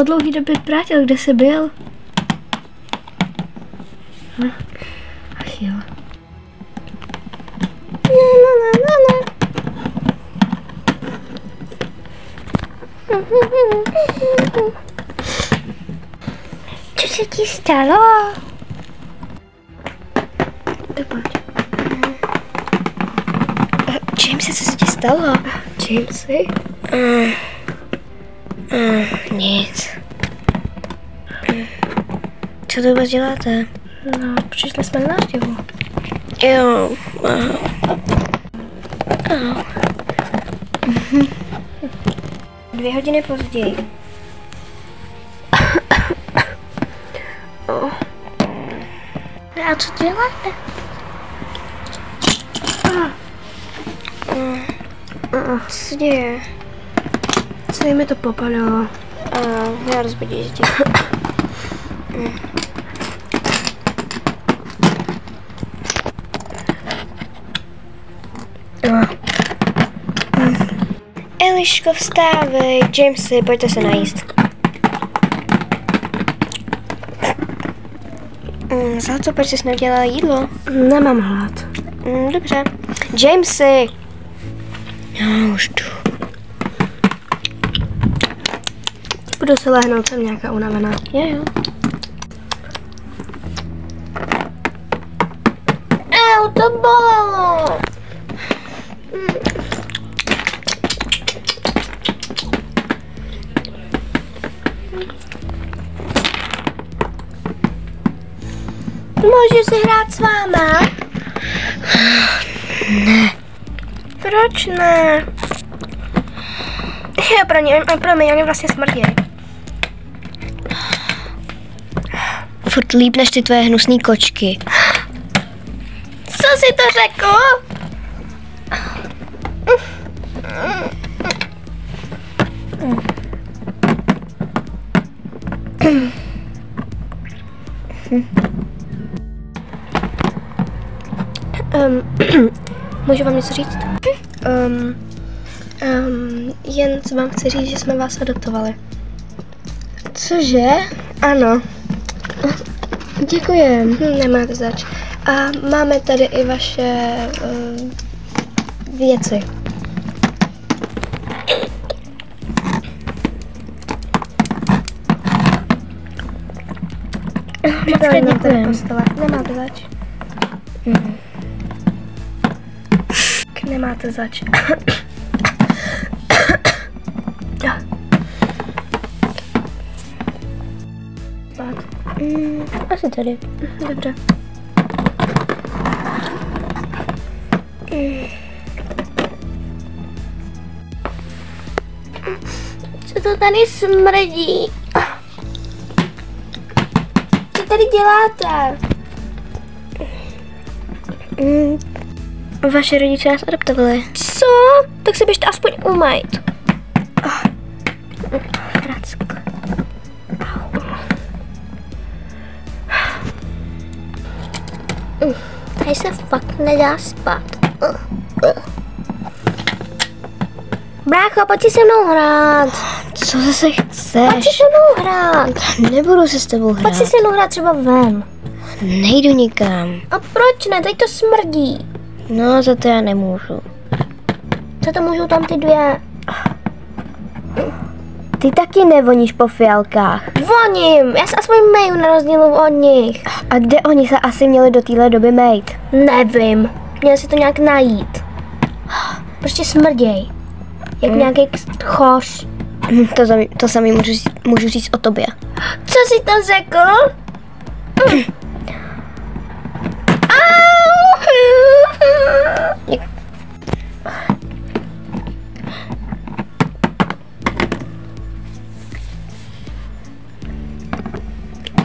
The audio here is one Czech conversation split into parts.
po dlouhý době vrátil, kde jsi byl? Hm. Ach jo. Co se ti stalo? Tak pojď. Jamesy, co se ti stalo? Jamesy? Uh, uh, nic. Co to vůbec děláte? No, přišli jsme na návštěvu. Jo, aha. Au. Dvě hodiny později. A co děláte? Co se děje? Co jim to popadalo? A já rozbudí děti. Eliško, vstávej. Jamesy, pojďte se najíst. Mm, za co, proč jsi neudělala jídlo? Nemám hlad. Mm, dobře. Jamesy! Já už jdu. Budu se lehnout, jsem nějaká unavená. Jo, jo. Au, to bolelo. Můžu si hrát s váma? Ne. Proč ne? Jo, pro ně, pro mě, oni vlastně smrdí. Furt líp než ty tvoje hnusný kočky. Co jsi to řekl? Um, můžu vám něco říct? Um, um, jen co vám chci říct, že jsme vás adoptovali. Cože? Ano, Děkujem. hm, nemáte zač. A máme tady i vaše uh, věci. Děkujem. postele. Nemáte zač. K- Nemáte zač. Asi tady. Dobře. Co to tady smrdí? Co tady děláte? Mm, vaše rodiče nás adoptovali. Co? Tak se běžte aspoň umýt. Tady se fakt nedá spát. Brácho, pojď si se mnou hrát. Co zase chceš? Pojď si se mnou hrát. Nebudu se s tebou hrát. Pojď si se mnou hrát třeba ven. Nejdu nikam. A proč ne? Teď to smrdí. No, za to já nemůžu. Za to můžou tam ty dvě. Ty taky nevoníš po fialkách. Voním, já se aspoň meju na rozdíl od nich. A kde oni se asi měli do téhle doby mejt? Nevím, měli si to nějak najít. Prostě smrděj. Jak nějaký k- choš. To, sami, to samý můžu, říct- můžu říct o tobě. Co jsi to řekl?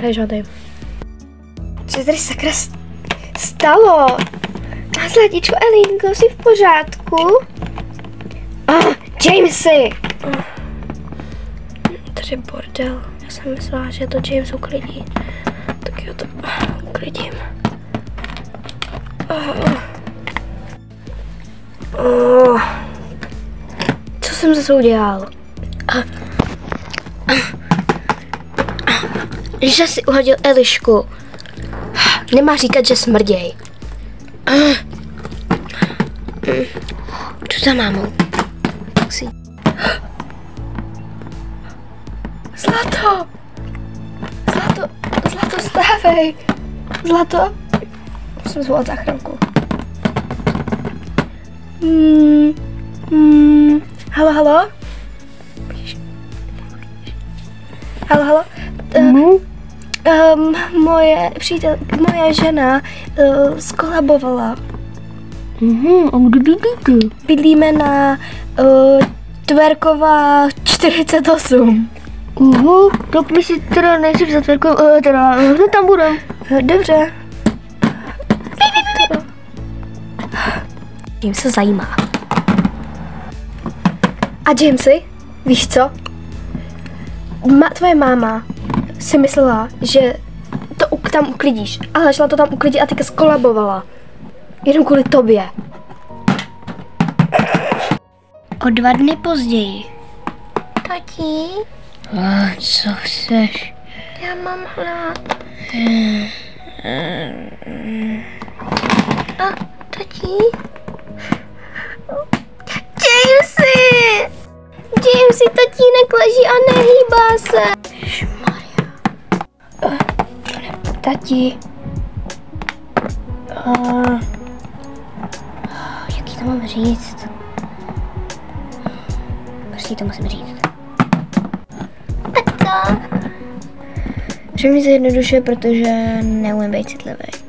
Tady. Co se tady sakra stalo? A zlatičko Elinko, jsi v pořádku? Ah, Jamesy! Tady bordel. Já jsem myslela, že to James uklidí. Tak já to uklidím. Oh. Co jsem zase udělal? Že si uhodil Elišku. Nemá říkat, že smrděj. Jdu za mámou. Zlato! Zlato, Zlato, stávej! Zlato! Musím zvolat záchranku. Hmm, hmm, halo, halo? Halo, halo? Uh, um, moje přítel, moje žena uh, skolabovala. Mhm, a kde bydlíte? Bydlíme na uh, Tverková 48. Uhu, tak my si teda nejdřív zatvrkujeme, uh, teda hned tam budem. Dobře. Jim se zajímá. A Jamesy, víš co? Ma, tvoje máma si myslela, že to tam uklidíš, ale šla to tam uklidit a teďka skolabovala. Jenom kvůli tobě. O dva dny později. Tati, A co chceš? já mám hlad. A tati? Jamesy! Jamesy, tatínek leží a nehýbá se. Tati. Uh, jaký to mám říct? Prostě to musím říct. Tato. Řekni se jednoduše, protože neumím být citlivý.